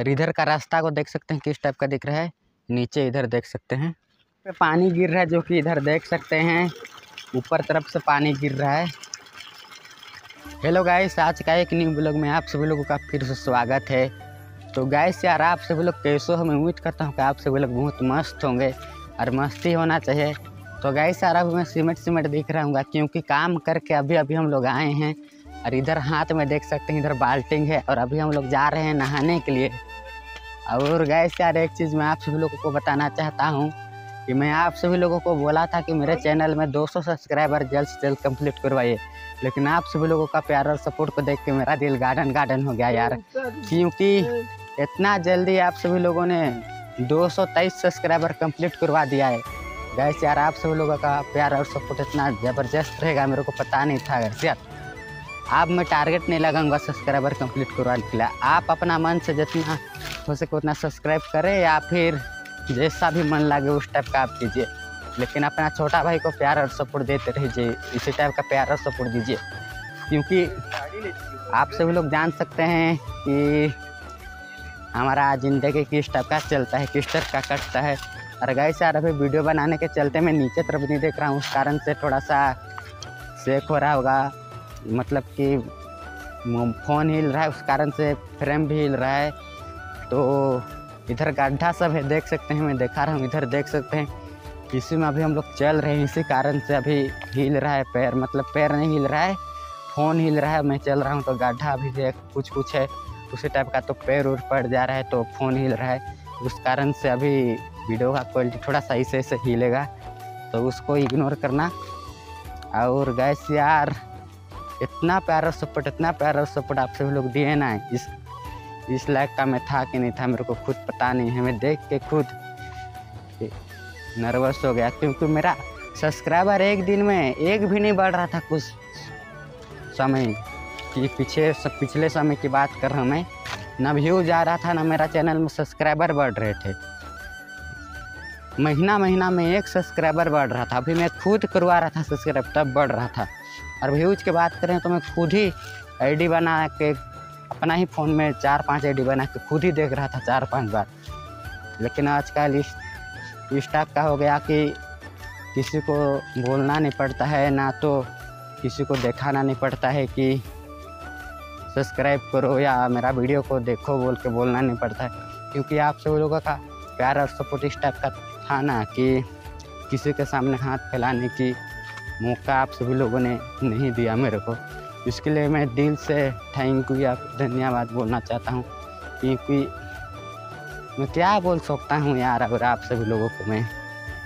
और इधर का रास्ता को देख सकते हैं, किस टाइप का दिख रहा है? नीचे इधर देख सकते हैं। पानी गिर रहा है जो कि इधर देख सकते हैं। ऊपर तरफ़ से पानी गिर रहा है। हेलो गाइस, आज का एक न्यू ब्लॉग में आप सभी लोगों का फिर से स्वागत है। तो गाइस, यार आप सभी लोग कैसे हो? मैं उम्मीद करता हूँ कि आप सभी लोग बहुत मस्त होंगे और मस्ती होना चाहिए। तो गाइस, यार अब मैं सीमेंट सीमेंट दिख रहा हूँ, क्योंकि काम करके अभी अभी हम लोग आए हैं। और इधर हाथ में देख सकते हैं, इधर बाल्टिंग है और अभी हम लोग जा रहे हैं नहाने के लिए। और गैस यार, एक चीज़ मैं आप सभी लोगों को बताना चाहता हूँ कि मैं आप सभी लोगों को बोला था कि मेरे चैनल में 200 सब्सक्राइबर जल्द से जल्द कंप्लीट करवाइए। लेकिन आप सभी लोगों का प्यार और सपोर्ट को देख के मेरा दिल गार्डन गार्डन हो गया यार। क्योंकि इतना जल्दी आप सभी लोगों ने 223 सब्सक्राइबर कंप्लीट करवा दिया है। गैस यार, आप सभी लोगों का प्यार और सपोर्ट इतना ज़बरदस्त रहेगा, मेरे को पता नहीं था गैस यार। अब मैं टारगेट नहीं लगाऊँगा सब्सक्राइबर कंप्लीट करवाने के लिए। आप अपना मन से जितना हो सके उतना सब्सक्राइब करें या फिर जैसा भी मन लगे उस टाइप का आप कीजिए। लेकिन अपना छोटा भाई को प्यार और सपोर्ट देते रहिए, इसी टाइप का प्यार और सपोर्ट दीजिए। क्योंकि आप सभी लोग जान सकते हैं कि हमारा ज़िंदगी किस टाइप का चलता है, किस टाइप का कटता है। और गए यार, अभी वीडियो बनाने के चलते मैं नीचे तरफ़ नहीं देख रहा हूँ, उस कारण से थोड़ा सा सेक हो रहा होगा। मतलब कि फ़ोन हिल रहा है, उस कारण से फ्रेम भी हिल रहा है। तो इधर गड्ढा सब है, देख सकते हैं, मैं दिखा रहा हूँ, इधर देख सकते हैं। इसी में अभी हम लोग चल रहे हैं, इसी कारण से अभी हिल रहा है पैर मतलब पैर नहीं हिल रहा है, फ़ोन हिल रहा है, मैं चल रहा हूँ तो गड्ढा अभी देख कुछ कुछ है, उसी टाइप का तो पैर उड़ पड़ जा रहा है तो फ़ोन हिल रहा है। उस कारण से अभी वीडियो का क्वालिटी थोड़ा सही से से हिलेगा तो उसको इग्नोर करना। और गैस यार, इतना प्यारा सपोर्ट, इतना प्यारा सपोर्ट आप सभी लोग दिए ना, इस इस लायक का मैं था कि नहीं था, मेरे को खुद पता नहीं है। मैं देख के खुद नर्वस हो गया, क्योंकि मेरा सब्सक्राइबर एक दिन में एक भी नहीं बढ़ रहा था कुछ समय कि पीछे सब, पिछले समय की बात कर रहा मैं। ना व्यू जा रहा था, ना मेरा चैनल में सब्सक्राइबर बढ़ रहे थे। महीना महीना में एक सब्सक्राइबर बढ़ रहा था। अभी मैं खुद करवा रहा था सब्सक्राइब तब बढ़ रहा था। और व्यूज़ की बात करें तो मैं खुद ही आईडी बना के अपना ही फ़ोन में चार पाँच आईडी बना के खुद ही देख रहा था चार पाँच बार। लेकिन आजकल इस इस टाइप का हो गया कि किसी को बोलना नहीं पड़ता है, ना तो किसी को दिखाना नहीं पड़ता है कि सब्सक्राइब करो या मेरा वीडियो को देखो बोल के बोलना नहीं पड़ता है। क्योंकि आप सब लोगों का प्यार और सपोर्ट इस टाइप का था ना कि किसी के सामने हाथ फैलाने की मौका आप सभी लोगों ने नहीं दिया मेरे को। इसके लिए मैं दिल से थैंक यू या धन्यवाद बोलना चाहता हूँ। क्योंकि मैं क्या बोल सकता हूँ यार अगर आप सभी लोगों को मैं?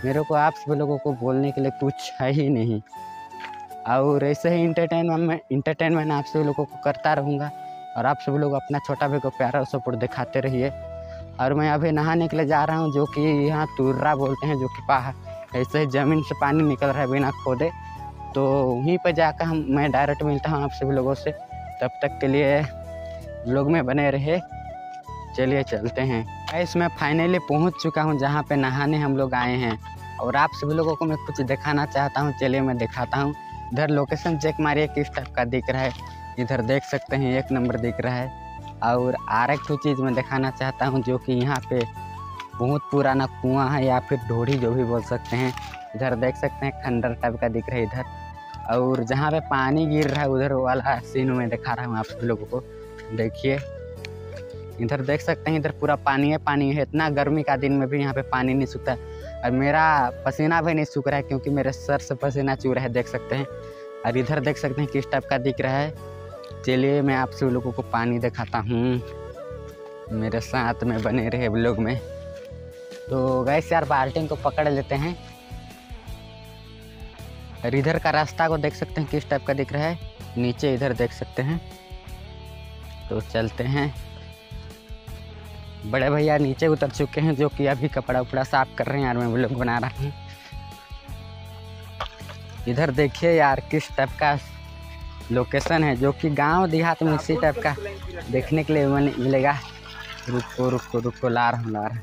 मेरे को आप सभी लोगों को बोलने के लिए कुछ है ही नहीं। और ऐसे ही इंटरटेनमेंट में इंटरटेनमेंट आप सभी लोगों को करता रहूँगा। और आप सभी लोग अपना छोटा भाई को प्यारा और सपोर्ट दिखाते रहिए। और मैं अभी नहाने के लिए जा रहा हूँ जो कि यहाँ तुर्रा बोलते हैं जो कि पहाड़ ऐसे ही ज़मीन से पानी निकल रहा है बिना खोदे। तो वहीं पर जाकर हम, मैं डायरेक्ट मिलता हूँ आप सभी लोगों से। तब तक के लिए लोग में बने रहे। चलिए चलते हैं। ऐस मैं फाइनली पहुँच चुका हूँ जहाँ पे नहाने हम लोग आए हैं। और आप सभी लोगों को मैं कुछ दिखाना चाहता हूँ। चलिए मैं दिखाता हूँ। इधर लोकेशन चेक मारिए, किस टाइप का दिख रहा है। इधर देख सकते हैं, एक नंबर दिख रहा है। और आर एक चीज़ मैं दिखाना चाहता हूँ, जो कि यहाँ पे बहुत पुराना कुआँ है, या फिर ढोड़ी जो भी बोल सकते हैं। इधर देख सकते हैं, खंडर टाइप का दिख रहा है इधर। और जहाँ पे पानी गिर रहा है, उधर वाला सीन में दिखा रहा हूँ आप लोगों को। देखिए, इधर देख सकते हैं, इधर पूरा पानी है पानी है। इतना गर्मी का दिन में भी यहाँ पे पानी नहीं सूखता और मेरा पसीना भी नहीं सूख रहा है, क्योंकि मेरे सर से पसीना चू रहा है, देख सकते हैं। और इधर देख सकते हैं किस टाइप का दिख रहा है। चलिए, मैं आप सभी लोगों को पानी दिखाता हूँ। मेरे साथ में बने रहे लोग में। तो गैस यार, बाल्टी को पकड़ लेते हैं। और इधर का रास्ता को देख सकते हैं किस टाइप का दिख रहा है। नीचे इधर देख सकते हैं। तो चलते हैं। बड़े भैया नीचे उतर चुके हैं जो कि अभी कपड़ा उपड़ा साफ़ कर रहे हैं यार, मैं ब्लॉग बना रहा हूँ। इधर देखिए यार, किस टाइप का लोकेशन है, जो कि गाँव देहात में इसी टाइप का देखने के लिए मिलेगा। रुको रुको रुको ला रहा हूँ, ला रहा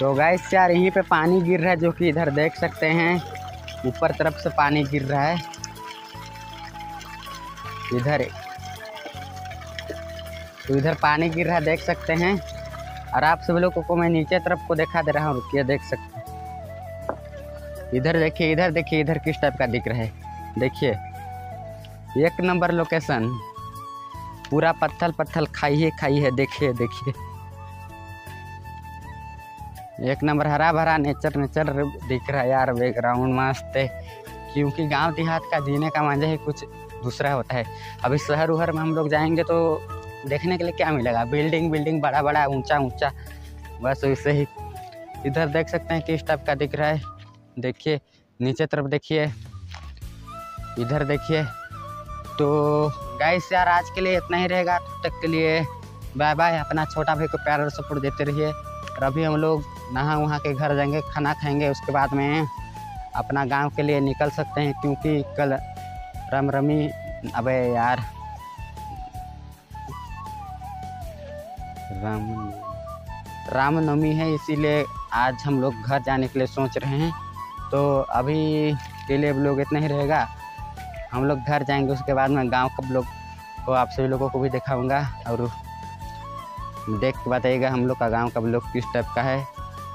तो गैस यार यहीं पे पानी गिर रहा है, जो कि इधर देख सकते हैं। ऊपर तरफ़ से पानी गिर रहा है। इधर तो इधर पानी गिर रहा है, देख सकते हैं। और आप सभी लोगों को मैं नीचे तरफ़ को दिखा दे रहा हूँ, रुकिए, देख सकते हैं। इधर देखिए इधर देखिए, इधर किस टाइप का दिख रहा है। देखिए, एक नंबर लोकेशन पूरा पत्थल पत्थल खाइए खाई है, देखिए देखिए। एक नंबर हरा भरा नेचर नेचर दिख रहा है यार बैकग्राउंड मस्त है। क्योंकि गाँव देहात का जीने का मज़ा ही कुछ दूसरा होता है। अभी शहर उहर में हम लोग जाएँगे तो देखने के लिए क्या मिलेगा? बिल्डिंग बिल्डिंग बड़ा बड़ा ऊँचा ऊँचा बस वैसे ही। इधर देख सकते हैं किस टाइप का दिख रहा है। देखिए, नीचे तरफ़ देखिए, इधर देखिए। तो गाइस यार, आज के लिए इतना ही रहेगा। तब तक के लिए बाय बाय अपना छोटा भाई को प्यार और सपोर्ट देते रहिए। और अभी हम लोग नहा वहाँ के घर जाएँगे, खाना खाएँगे, उसके बाद में अपना गाँव के लिए निकल सकते हैं, क्योंकि कल रम रमी अबे यार। राम रामनवमी है, इसीलिए आज हम लोग घर जाने के लिए सोच रहे हैं। तो अभी के लिए लोग इतना ही रहेगा। हम लोग घर जाएँगे, उसके बाद में गाँव का लोग को आप सभी लोगों को भी दिखाऊँगा और देख के बताइएगा हम लोग का गाँव का ब्लॉग किस टाइप का है।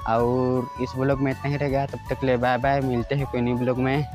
और इस ब्लॉग में इतना ही रहेगा तब तक ले बाय बाय मिलते हैं कोई न्यू ब्लॉग में।